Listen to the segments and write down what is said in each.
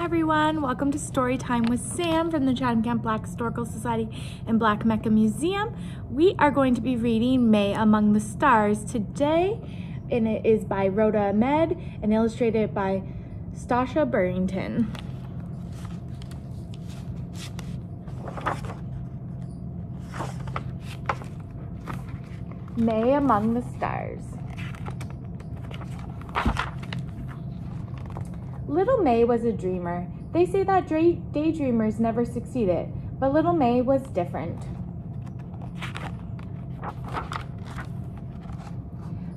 everyone. Welcome to Storytime with Sam from the Chatham Kent Black Historical Society and Black Mecca Museum. We are going to be reading Mae Among the Stars today, and it is by Roda Ahmed and illustrated by Stasia Burrington. Mae Among the Stars. Little Mae was a dreamer. They say that daydreamers never succeeded, but little Mae was different.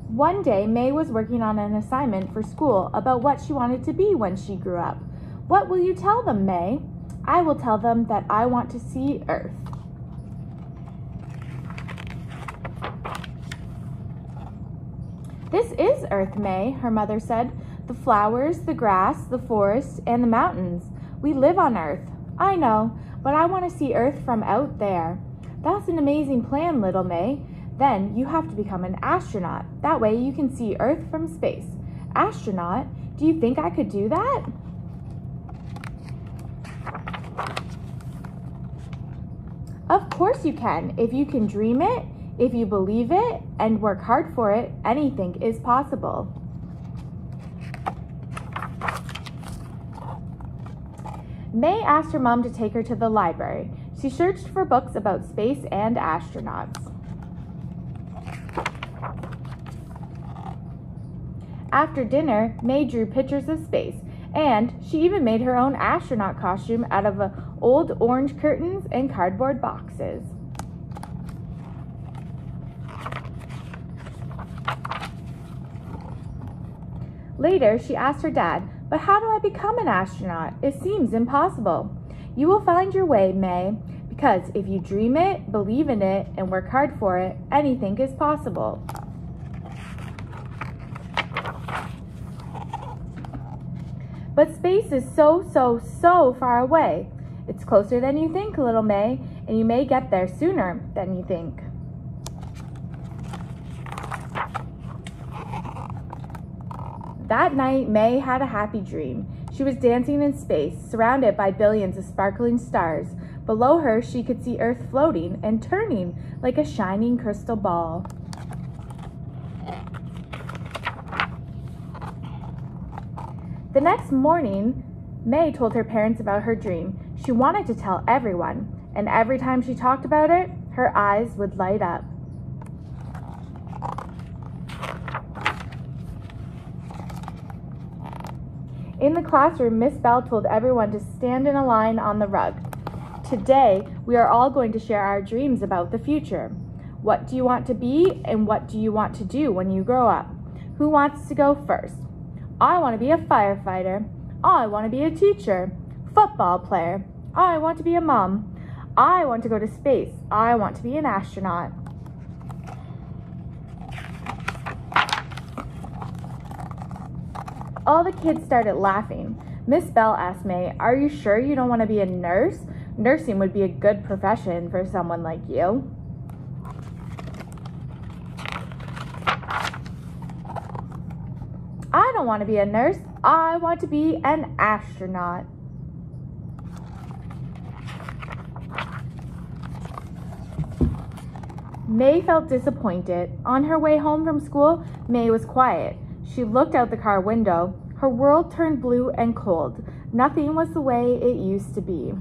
One day, Mae was working on an assignment for school about what she wanted to be when she grew up. What will you tell them, Mae? I will tell them that I want to see Earth. This is Earth, Mae, her mother said the flowers, the grass, the forest, and the mountains. We live on Earth. I know, but I want to see Earth from out there. That's an amazing plan, little Mae. Then you have to become an astronaut. That way you can see Earth from space. Astronaut? Do you think I could do that? Of course you can. If you can dream it, if you believe it, and work hard for it, anything is possible. Mae asked her mom to take her to the library. She searched for books about space and astronauts. After dinner, Mae drew pictures of space, and she even made her own astronaut costume out of uh, old orange curtains and cardboard boxes. Later, she asked her dad, But how do I become an astronaut? It seems impossible. You will find your way, Mae, because if you dream it, believe in it, and work hard for it, anything is possible. But space is so, so, so far away. It's closer than you think, little Mae, and you may get there sooner than you think. That night, Mae had a happy dream. She was dancing in space, surrounded by billions of sparkling stars. Below her, she could see Earth floating and turning like a shining crystal ball. The next morning, Mae told her parents about her dream. She wanted to tell everyone, and every time she talked about it, her eyes would light up. In the classroom, Miss Bell told everyone to stand in a line on the rug. Today, we are all going to share our dreams about the future. What do you want to be and what do you want to do when you grow up? Who wants to go first? I want to be a firefighter. I want to be a teacher. Football player. I want to be a mom. I want to go to space. I want to be an astronaut. All the kids started laughing. Miss Bell asked Mae, Are you sure you don't want to be a nurse? Nursing would be a good profession for someone like you. I don't want to be a nurse. I want to be an astronaut. Mae felt disappointed. On her way home from school, Mae was quiet. She looked out the car window. Her world turned blue and cold. Nothing was the way it used to be.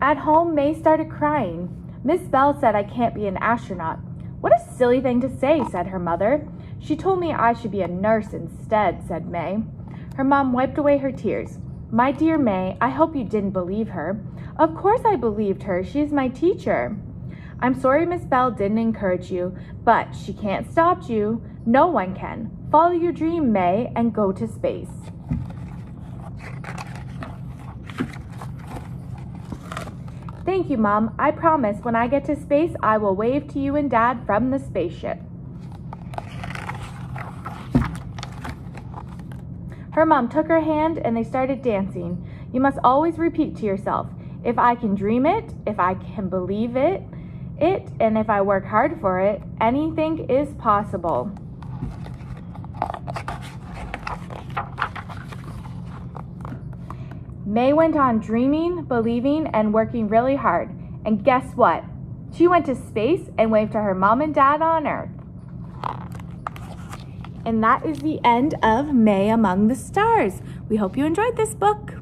At home, Mae started crying. Miss Bell said I can't be an astronaut. What a silly thing to say, said her mother. She told me I should be a nurse instead, said Mae. Her mom wiped away her tears. My dear Mae, I hope you didn't believe her. Of course I believed her. She is my teacher. I'm sorry Miss Bell didn't encourage you, but she can't stop you. No one can. Follow your dream, Mae, and go to space. Thank you, Mom. I promise when I get to space, I will wave to you and Dad from the spaceship. Her mom took her hand and they started dancing. You must always repeat to yourself, if I can dream it, if I can believe it, it, and if I work hard for it, anything is possible. Mae went on dreaming, believing, and working really hard. And guess what? She went to space and waved to her mom and dad on Earth. And that is the end of Mae Among the Stars. We hope you enjoyed this book.